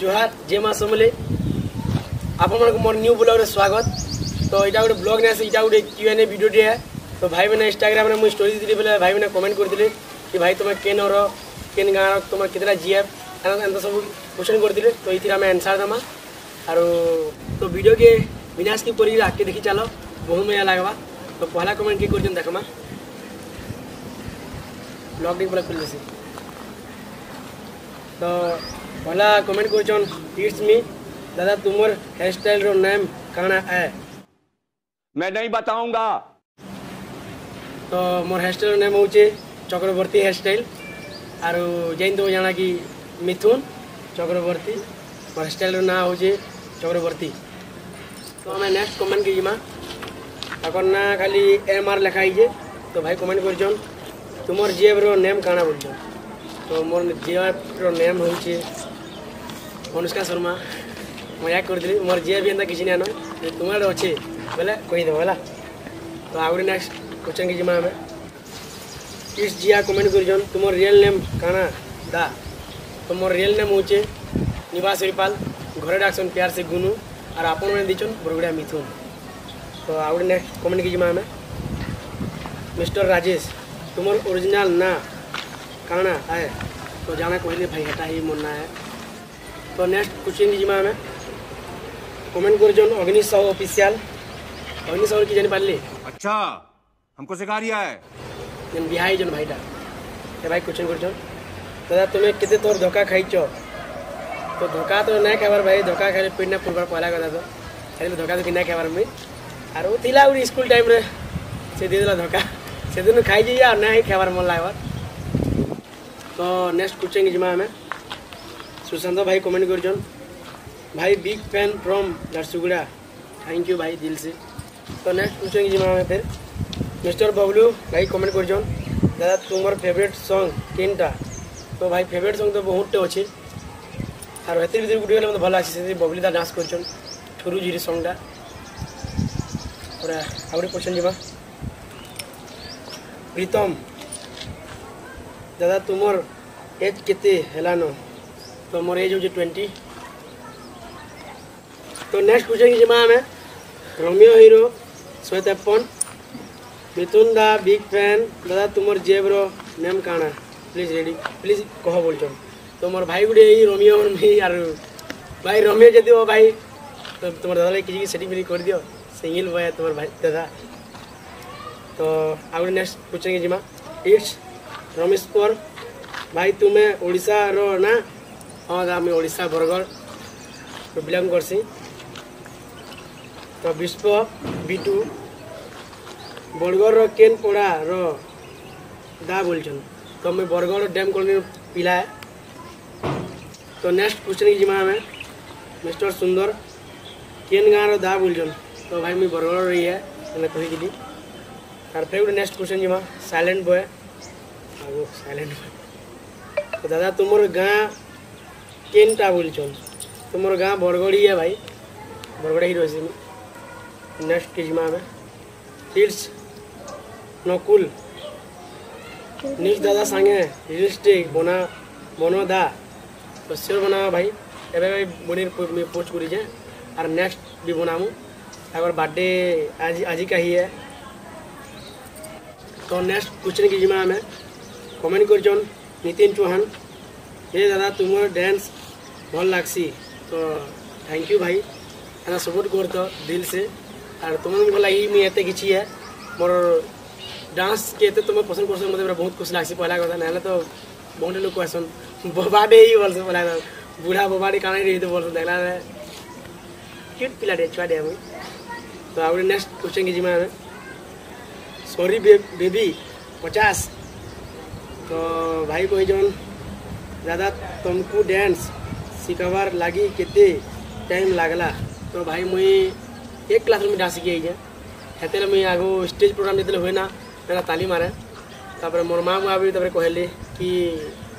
ଜୁହାର ଯେ ମା ସମଲେ ଆପଣମାନଙ୍କୁ ମୋର ନ୍ୟୁ ବ୍ଲଗ୍ରେ ସ୍ୱାଗତ ତ ଏଇଟା ଗୋଟେ ବ୍ଲଗ୍ ନେଇ ଆସି ଏଇଟା ଗୋଟେ କ୍ୟୁ ଏନ୍ ଏ ଭିଡ଼ିଓଟିଏ ତ ଭାଇମାନେ ଇନଷ୍ଟାଗ୍ରାମରେ ମୁଁ ଷ୍ଟୋରି ଦେଇଥିଲି ବେଲେ ଭାଇମାନେ କମେଣ୍ଟ କରିଥିଲେ କି ଭାଇ ତୁମେ କେନ୍ର କେନ୍ ଗାଁର ତୁମର କେତେଟା ଜିଏଫ୍ ଏନ୍ତା ସବୁ କ୍ୱେଶ୍ଚନ୍ କରିଥିଲେ ତ ଏଇଥିରେ ଆମେ ଆନ୍ସର୍ ଦେମା ଆରୁ ତ ଭିଡ଼ିଓକେ ବିନାଶ କି କରିକି ଆଗକେ ଦେଖି ଚାଲ ବହୁତ ମଜା ଲାଗ୍ବା ତ তো পহলা কমেন্ট কি করছেন দেখমা ব্লগটি ब्लॉग খুলে से तो पहला कमेंट করছেন ইটস मी दादा तुम्हर हेयरस्टाइल रो नेम কানা है? मैं नहीं बताऊँगा। तो मोर हेयरस्टाइल नेम हूँ चक्रवर्ती हेयरस्टाइल और जैन तो जाना कि मिथुन चक्रवर्ती। मोर हेयरस्टाइल ना हूँ चक्रवर्ती। तो हमें नेक्स्ट कमेंट की जीमा अखन ना खाली एम आर लेखा ही तो भाई कमेंट कर तुम जेब रेम का बोल तो मोर जेब रेम हो अनुष्का शर्मा। मज़ाक कर दिली, मोर जेब भी एंता किसी नहीं आना तुम आड़े अच्छे बोले कहीदेव है तो आगे नेक्स्ट क्वेश्चन की जिमा हमें। इस जिया कमेंट कर तुम रियल नेम काना दा। तो मोर रियल नेम होवास श्रीपाल घरे डाक्सन प्यार से गुनु, और आपन मैंने दीचन बरगड़िया मिथुन। तो आउट नेक्स्ट कमेंट कीजिए मैम। मिस्टर राजेश तुम ओरिजिनल ना काना है तो जाना कहले भाई हेटा ही मोर ना है। तो नेक्स्ट क्वेश्चन कीजिए मैम। कमेंट कर जोन अग्नि सौ ऑफिशियल अग्नि सौ की जानी पाली? अच्छा हमको सिखा रिया है। जन बिहाई जन भाईटा। ए भाई क्वेश्चन कर जोन दादा तुम्हें कितने तोर धोखा खाई चो तो धोखा तो नहीं खाबार भाई धोखा खाले पिन्ना पुरवा पहला कदा तो। खाली धोखा तो किन्ना खाबार में ଆରୁ ଥିଲା ଗୋଟେ ସ୍କୁଲ୍ ଟାଇମ୍ରେ ସେ ধোকা। সেদিন খাই ଖାଇଛି আর না ଖାଇବାର মন লাগবার তো নেক্সট କୋଚିଂ যা আমি সুশান্ত ভাই কমেন্ট করছেন ভাই big fan from Jharsuguda thank you ভাই দিলসি তো নেক্সট কোচিং যা আমি ফের মিস্টর বাবলু ভাই কমেন্ট করছেন দাদা তোমার ফেভরেট সং কেনটা? তো ভাই ফেভরেট সং তো বহুতটা অছে আর এতে ভিতরে গুটি গেলে মতো মানে ভালো আছে সেদিন ববলিদা ডান্স করছেন ঠুরু জিরি সংটা ପୁରା ଆହୁରି କ୍ୱେଶ୍ଚନ୍ ଯିବା ପ୍ରୀତମ ଦାଦା ତୁମର ଏଜ୍ କେତେ ହେଲାନ ତୁମର ଏଜ୍ ହେଉଛି ଟ୍ୱେଣ୍ଟି ତ ନେକ୍ସଟ କ୍ୱେଶ୍ଚନ୍ ଯିବା ଆମେ ରୋମିଓ ହିରୋ ଶହେ ତେପନ ମିଥୁନ ଦା ବିଗ୍ ଫ୍ୟାନ୍ ଦାଦା ତୁମର ଜେବ୍ର ନେମ୍ କାଣା ପ୍ଲିଜ୍ ରେଡ଼ି ପ୍ଲିଜ୍ କହ ବୋଲଛନ୍ ତ ମୋର ଭାଇ ଗୋଟେ ଏଇ ରୋମିଓ ଆରୁ ଭାଇ ରୋମିଓ ଯଦି ଭାଇ তোমার দাদা কিছু সেটিং ফেটিং করে দিও ଦାଦା ଲାଗି କିଛି ସେଟିଂ ଫେଟିଂ କରିଦିଅ ସିଙ୍ଗିଲ୍ ବୟ ତୁମର ଭାଇ ଦାଦା ତ ଆଉ ଗୋଟେ ନେକ୍ସଟ କ୍ୱେଶ୍ଚନ୍ କି ଯିମା ଇଟ୍ସ ରମେଶ ପର ଭାଇ ତୁମେ ଓଡ଼ିଶାର ନା ହଁ ଦାଦା ମୁଇଁ ଓଡ଼ିଶା ବରଗଡ଼ ବିଲଙ୍ଗ କରସି ତ ବିଶ୍ୱ ବିଟୁ ବରଗଡ଼ର କେନ୍ ପଡ଼ାର ଦା ବୋଲଛନ୍ ତ ମୁଇଁ ବରଗଡ଼ ଡ୍ୟାମ୍ କଲୋନୀ ପିଲା ତ ନେକ୍ସଟ କ୍ୱେଶ୍ଚନ୍ କି ଯିମା ଆମେ ମିଷ୍ଟର ସୁନ୍ଦର କେନ୍ तो भाई मी बरोबर रही त्यानं कही तार फिर गोटे नेक्स्ट क्वेश्चन जीमा सैलेंट बॉय आगो सैलेंट बॉय तो दादा तुम गाँ केनटा बोलछन तुम गाँ बरगढ़ है भाई। बरगढ़ ही रही नेक्स्ट के जीमा आम नकुल निज दादा सांगे लिपस्टिक बना, बनो दा। तो सिर बनावा भाई। एवं भाई, बनी पोस्ट करी जे नेक्स्ट भी बनामू আগৰ বাৰ্থডে আজি আজিক আহিয়ে তো নেক্সট কুৱেশ্যন কি যিমান আমি? কমেণ্ট কৰিছোঁ নীতিন চৌহান। হে দাদা তোমাৰ ডেন্স ভাল লাগছি। তো থেংক ইউ ভাই। এটা চবত কৰ দিলছে আৰু তোমালোকৰ লাগি মই ইয়াতে গিছিহে মোৰ ডান্স কেতিয়া তোমাক পচন্দ কৰিছোঁ মতে বহুত খুচি লাগিছে পহিলা কথা। নহ'লেতো বহুত লোক কৈছোঁ ববাদেই বলছোঁ পহিলা কথা। বুঢ়া ববাদে কাৰণে দেখিছোঁ বলছোঁ দেখিলা কিউট পিলা দে আমি। तो आप नेक्स्ट क्वेश्चन की मैम सॉरी बेबी पचास। तो भाई कोई जन, दादा तुमको डांस शिखबार लगी के टाइम लगला? तो भाई मुई एक क्लास में डांस सीखी है हेतल मुई आगो स्टेज प्रोग्राम जितने हुए ना, मेरा ताली मारे। তারপরে मोर माँ মা भी তারপরে কহিলি कि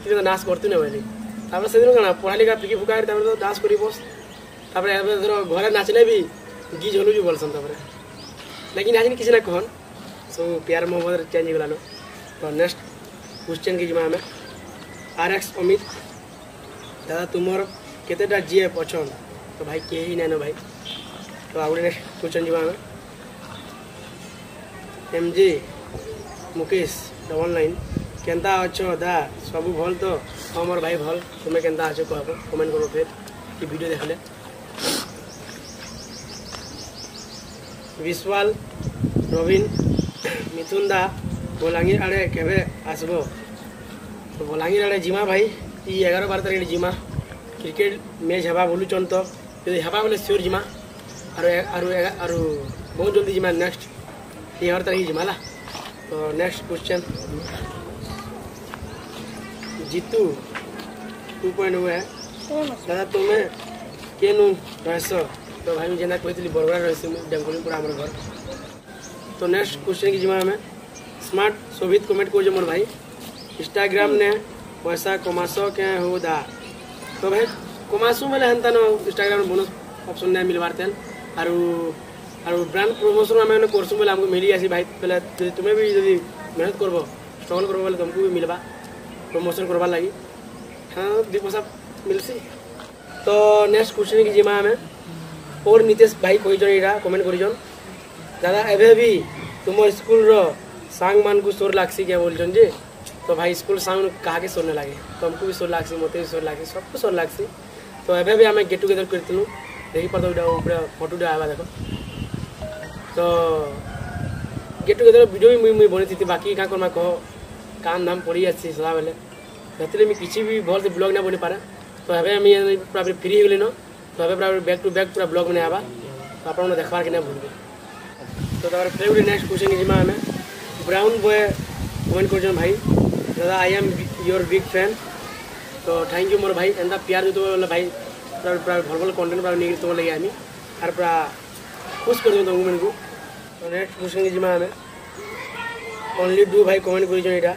তুই তো নাচ করতু না বলি তারপরে সেদিন কেন পড়ালিকা পিকি ফুকাই তারপরে তো ডান্স করি বস তারপরে ধর ঘরে নাচলে বি ଗୀ ଜଲୁଛୁ ବୋଲସନ୍ ତାପରେ ଲେକିନ୍ ଆଜି କିଛି ନା କହନ୍ ସବୁ ପ୍ୟାର ମହମ୍ମଦରେ ଚେଞ୍ଜ ହେଇଗଲାନ ତ ନେକ୍ସଟ କ୍ୱେଶ୍ଚନ୍କେ ଯିମା ଆମେ ଆର୍ ଏକ୍ସ ଅମିତ ଦାଦା ତୁମର କେତେଟା ଯିଏ ଅଛନ୍ ତ ଭାଇ କେହି ନାଇଁନ ଭାଇ ତ ଆଉ ଗୋଟେ ନେକ୍ସଟ କ୍ୱେଶ୍ଚନ୍ ଯିମା ଆମେ M J Mukesh double nine କେନ୍ତା ଅଛ ଦା ସବୁ ଭଲ୍ ତ ହଁ ମୋର ଭାଇ ଭଲ୍ ତୁମେ କେନ୍ତା ଅଛ କୁହ କମେଣ୍ଟ କର ଫେର୍ ଏ ଭିଡ଼ିଓ ଦେଖିଲେ विश्वाल रवीन मिथुन दा बलांगीर आड़े केवे आसब तो बलांगीर आड़े जीमा भाई ये एगार बार तारीख जीमा क्रिकेट मैच हवा बोलुचन तो जदि हवा बोले सियोर जिमा और बहुत जल्दी जीमा नेक्स्ट एगार तारीख जिमाला तो next question Jitu two point हुआ दादा तुम्हें କେନୁ ରହିସ? ତ ଭାଇ ମୁଁ ଯେନ୍ତା କହିଥିଲି ବରଗଡ଼ା ରହିସି ମୁଁ ଡେମ୍ପଲିପୁରା ଆମର ଘର। ତ ନେକ୍ସଟ କ୍ୱେଶ୍ଚନ୍କେ ଯିମା ଆମେ? ସ୍ମାର୍ଟ ଶୋଭିତ କମେଣ୍ଟ କରୁଛେ ମୋର ଭାଇ। ଇନ୍ଷ୍ଟାଗ୍ରାମ୍ନେ ପଇସା କମାସ କେଁ ହଉ ଦା ତ ଭାଇ କମାସୁ ବେଲେ ହେନ୍ତା ନ ଇନ୍ଷ୍ଟାଗ୍ରାମ୍ରେ ବୋନସ୍ ଅପସନ୍ ନାଇଁ ମିଲ୍ବାର୍ ତେନ୍। ଆରୁ ଆରୁ ବ୍ରାଣ୍ଡ ପ୍ରମୋସନ୍ ଆମେ କର୍ସୁଁ ବେଲେ ଆମକୁ ମିଲିଯାସି ଭାଇ। ବେଲେ ଯଦି ତୁମେ ବି ଯଦି ମେହନତ କରବ ଷ୍ଟ୍ରଗଲ୍ କରବ ବେଲେ ତମକୁ ବି ମିଲ୍ବା। ପ୍ରମୋସନ୍ କରବାର୍ ଲାଗି। ହଁ ଦୁଇ ପଇସା ମିଲ୍ସି। তো নেক্সট কোশ্চেন কি জিমা আমি ওর নিতেশ ভাই কইজন এটা কমেন্ট করিছন দাদা এবে বি তোমার স্কুলর সাং মানুষ সোর লাগছি কে বলছন যে তো ভাই স্কুল সাং কাহাকে সোর না লাগে তুমকু বি সোর লাগছি মতো বি সোর লাগছি সবকু সোর লাগছি তো এবে বি আমি গেট টুগেদর করিলু দেখি পারতো এটা পুরা ফটোটা আবা দেখো তো গেট টুগেদর ভিডিও মুই মুই বনেছি বাকি কাঁ করমা কহ কাম ধাম পড়ি আসছি সদাবেলে ସେଥିରେ ମୁଁ କିଛି ବି ଭଲସେ ବ୍ଲଗ୍ ନା ବନେଇ ପାରେ ତ ଏବେ ମୁଇଁ ପୁରା ଫ୍ରି ହେଇଗଲି ନ ତ ଏବେ ପୁରା ବ୍ୟାକ୍ ଟୁ ବ୍ୟାକ୍ ପୁରା ବ୍ଲଗ୍ ବନେଇ ହେବା ତ ଆପଣମାନେ ଦେଖ୍ବାର୍କେ ନାଇଁ ଭୁଲବେ ତ ତାପରେ ଫେର୍ ଗୋଟେ ନେକ୍ସଟ କ୍ୱେଶ୍ଚନ୍ ଯିମା ଆମେ ବ୍ରାଉନ୍ ବୟ କମେଣ୍ଟ କରୁଛନ୍ ଭାଇ ଦାଦା I am your big fan ତ ଥ୍ୟାଙ୍କ ୟୁ ମୋର ଭାଇ ଏନ୍ତା ପିଆର ଯୁତ ବୋଲେ ଭାଇ ପୁରା ପୁରା ଭଲ ଭଲ କଣ୍ଟେଣ୍ଟ ପୁରା ନେଇକି ତୁମ ଲାଗି ଆନି ଆର୍ ପୁରା ଖୁସ୍ କରିଦେଉ ତୁମମାନଙ୍କୁ ତ ନେକ୍ସଟ କ୍ୱେଶ୍ଚନ୍ ଯିମା ଆମେ ଓନ୍ଲି ଡୁ ଭାଇ କମେଣ୍ଟ କରିଛନ୍ ଏଇଟା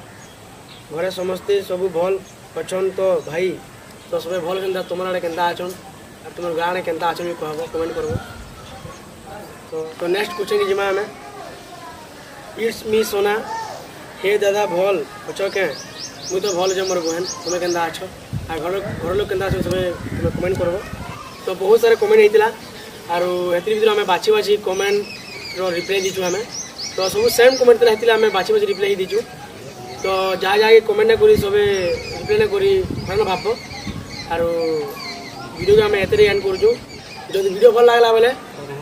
ଘରେ ସମସ୍ତେ ସବୁ ଭଲ୍ ଅଛନ୍ ତ ଭାଇ तो सब भल के तुम आड़े के तुम गाँव के कह कमेंट कर तो तो नेक्स्ट क्वेश्चन की जमा आम इट्स मी सोना, हे दादा भल अच क्या? मुझे तो भल अच मोर बहन तुम्हें के घर घर लोक के सब तुम कमेंट करो तो बहुत सारे कमेंट होता आर हेतरी भितर आम बाछी बाछी कमेंटर रिप्लाई दीचु आम तो, तो सब सेम कमेंट आम बाछी बाछी रिप्लाई दीचू। तो जहाँ जहाँ कमेंट ना कर, सब रिप्लाई ना कर भाव আর ভিডিঅ'টো আমি এতিয়া এন করছু যদি ভিডিও ভাল লাগলা বোলে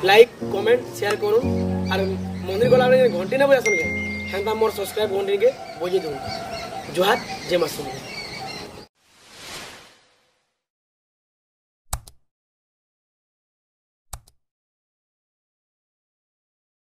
লাইক কমেন্ট শেয়ার করুন আর মন্দির গলা ঘন্টি না বজাশন কে হ্যাঁ মোট সবসক্রাইব ঘন্টিকে বজাই দিন জোহাত জেমা